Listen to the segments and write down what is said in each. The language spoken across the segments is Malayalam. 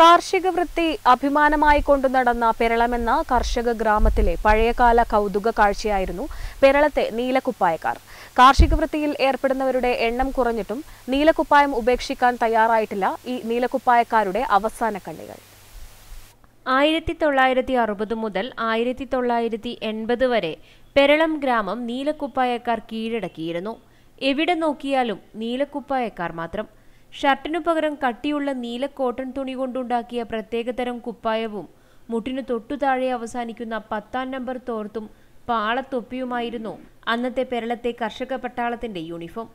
കാർഷിക വൃത്തി അഭിമാനമായി കൊണ്ടു നടന്ന പെരളമെന്ന കർഷക ഗ്രാമത്തിലെ പഴയകാല കൗതുക കാഴ്ചയായിരുന്നു പെരളത്തെ നീലക്കുപ്പായക്കാർ. കാർഷിക വൃത്തിയിൽ ഏർപ്പെടുന്നവരുടെ എണ്ണം കുറഞ്ഞിട്ടും നീലക്കുപ്പായം ഉപേക്ഷിക്കാൻ തയ്യാറായിട്ടില്ല ഈ നീലക്കുപ്പായക്കാരുടെ അവസാന കണ്ണികൾ. ആയിരത്തി തൊള്ളായിരത്തി അറുപത് മുതൽ ആയിരത്തി തൊള്ളായിരത്തി എൺപത് വരെ പെരളം ഗ്രാമം നീലക്കുപ്പായക്കാർ കീഴടക്കിയിരുന്നു. എവിടെ നോക്കിയാലും നീലക്കുപ്പായക്കാർ മാത്രം. ഷർട്ടിനു പകരം കട്ടിയുള്ള നീല കോട്ടൺ തുണി കൊണ്ടുണ്ടാക്കിയ പ്രത്യേകതരം കുപ്പായവും മുട്ടിനു തൊട്ടു താഴെ അവസാനിക്കുന്ന പത്താം നമ്പർ തോർത്തും പാളത്തൊപ്പിയുമായിരുന്നു അന്നത്തെ പെരളത്തെ കർഷക പട്ടാളത്തിന്റെ യൂണിഫോം.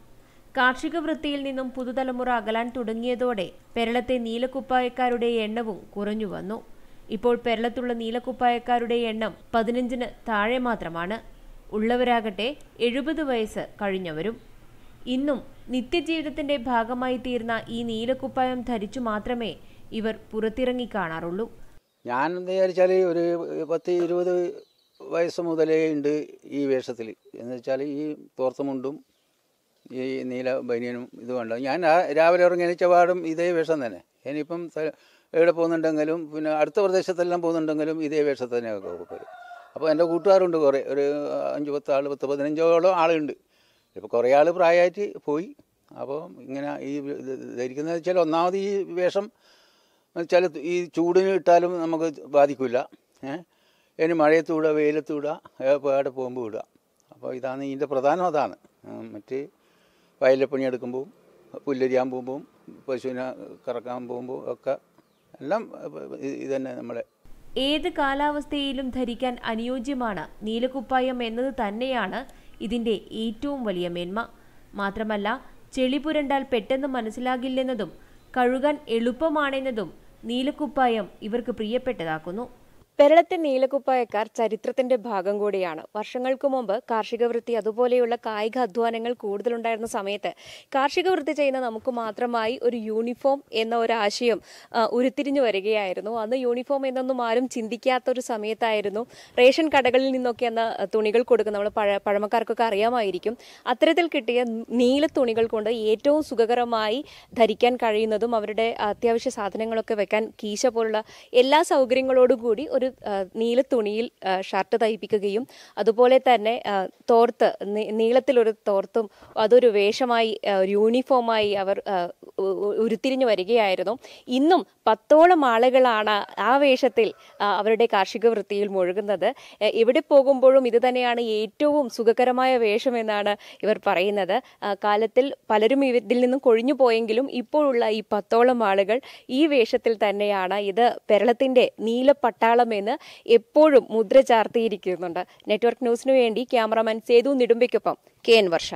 കാർഷിക വൃത്തിയിൽ നിന്നും പുതുതലമുറ അകലാൻ തുടങ്ങിയതോടെ പെരളത്തെ നീലക്കുപ്പായക്കാരുടെ എണ്ണവും കുറഞ്ഞു വന്നു. ഇപ്പോൾ പെരളത്തുള്ള നീലക്കുപ്പായക്കാരുടെ എണ്ണം പതിനഞ്ചിന് താഴെ മാത്രമാണ്. ഉള്ളവരാകട്ടെ എഴുപത് വയസ്സ് കഴിഞ്ഞവരും ഇന്നും നിത്യജീവിതത്തിന്റെ ഭാഗമായി തീർന്ന ഈ നീലക്കുപ്പായം ധരിച്ചു മാത്രമേ ഇവർ പുറത്തിറങ്ങി കാണാറുള്ളൂ. ഞാൻ വിചാരിച്ചാൽ ഒരു പത്ത് ഇരുപത് വയസ്സ് മുതലേ ഉണ്ട് ഈ വേഷത്തിൽ എന്ന് വെച്ചാൽ ഈ തോർത്തുമുണ്ടും ഈ നീല ബനിയനും ഇത് വേണ്ട. ഞാൻ രാവിലെ ഇറങ്ങിച്ച പാടും ഇതേ വേഷം തന്നെ. ഇനിയിപ്പം എവിടെ പോകുന്നുണ്ടെങ്കിലും പിന്നെ അടുത്ത പ്രദേശത്തെല്ലാം പോകുന്നുണ്ടെങ്കിലും ഇതേ വേഷത്തിൽ വരും അപ്പോൾ എന്റെ കൂട്ടുകാരുണ്ട് കുറേ. ഒരു അഞ്ച് പത്ത് ആൾ പത്ത് പതിനഞ്ചോളം ആളുണ്ട്. ഇപ്പോൾ കുറേ ആൾ പ്രായമായിട്ട് പോയി. അപ്പോൾ ഇങ്ങനെ ഈ ധരിക്കുന്നത് വെച്ചാൽ ഒന്നാമത് ഈ വേഷം വെച്ചാൽ ഈ ചൂടിന് ഇട്ടാലും നമുക്ക് ബാധിക്കില്ല ഏഹ് ഇനി മഴയത്ത് വിടുക വെയിലത്ത് വിടുക എവിടെ പോകുമ്പോൾ വിടുക. അപ്പോൾ ഇതാണ് ഇതിന്റെ പ്രധാനം അതാണ്. മറ്റ് വയലിലെ പണിയെടുക്കുമ്പോൾ പുല്ലരിയാൻ പോകുമ്പോൾ പശുവിനെ കറക്കാൻ പോകുമ്പോൾ ഒക്കെ എല്ലാം ഇത് തന്നെ നമ്മളെ. ഏത് കാലാവസ്ഥയിലും ധരിക്കാൻ അനുയോജ്യമാണ് നീലക്കുപ്പായം എന്നത് തന്നെയാണ് ഇതിന്റെ ഏറ്റവും വലിയ മേന്മ. മാത്രമല്ല ചെളി പുരണ്ടാൽ പെട്ടെന്ന് മനസ്സിലാകില്ലെന്നതും കഴുകാൻ എളുപ്പമാണെന്നതും നീലക്കുപ്പായം ഇവർക്ക് പ്രിയപ്പെട്ടതാക്കുന്നു. പെരളത്തെ നീലക്കുപ്പായക്കാർ ചരിത്രത്തിന്റെ ഭാഗം കൂടിയാണ്. വർഷങ്ങൾക്ക് മുമ്പ് കാർഷിക വൃത്തി അതുപോലെയുള്ള കായിക അധ്വാനങ്ങൾ കൂടുതലുണ്ടായിരുന്ന സമയത്ത് കാർഷിക വൃത്തി ചെയ്യുന്ന നമുക്ക് മാത്രമായി ഒരു യൂണിഫോം എന്ന ഒരു ആശയം ഉരുത്തിരിഞ്ഞു വരികയായിരുന്നു. അന്ന് യൂണിഫോം എന്നൊന്നും ആരും ചിന്തിക്കാത്ത ഒരു സമയത്തായിരുന്നു റേഷൻ കടകളിൽ നിന്നൊക്കെ അന്ന് തുണികൾ കൊടുക്കുന്ന നമ്മൾ പഴ പഴമക്കാർക്കൊക്കെ അറിയാമായിരിക്കും. അത്തരത്തിൽ കിട്ടിയ നീല തുണികൾ കൊണ്ട് ഏറ്റവും സുഖകരമായി ധരിക്കാൻ കഴിയുന്നതും അവരുടെ അത്യാവശ്യ സാധനങ്ങളൊക്കെ വെക്കാൻ കീശ പോലുള്ള എല്ലാ സൗകര്യങ്ങളോടും കൂടി ഒരു നീല തുണിയിൽ ഷർട്ട് തയ്പ്പിക്കുകയും അതുപോലെ തന്നെ തോർത്ത് നീളത്തിലൊരു തോർത്തും അതൊരു വേഷമായി ഒരു യൂണിഫോമായി അവർ ഉരുത്തിരിഞ്ഞു വരികയായിരുന്നു. ഇന്നും പത്തോളം ആളുകളാണ് ആ വേഷത്തിൽ അവരുടെ കാർഷിക വൃത്തിയിൽ മുഴുകുന്നത് എവിടെ പോകുമ്പോഴും ഇത് തന്നെയാണ് ഏറ്റവും സുഖകരമായ വേഷമെന്നാണ് ഇവർ പറയുന്നത്. കാലത്തിൽ പലരും ഇതിൽ നിന്നും കൊഴിഞ്ഞു പോയെങ്കിലും ഇപ്പോഴുള്ള ഈ പത്തോളം ആളുകൾ ഈ വേഷത്തിൽ തന്നെയാണ്. ഇത് കേരളത്തിന്റെ നീലപ്പട്ടാളം എന്ന് എപ്പോഴും മുദ്ര ചാർത്തിയിരിക്കുന്നുണ്ട്. നെറ്റ്വർക്ക് ന്യൂസിനു വേണ്ടി ക്യാമറാമാൻ സേതു നെടുമ്പയ്ക്കൊപ്പം കെ എൻ വർഷ.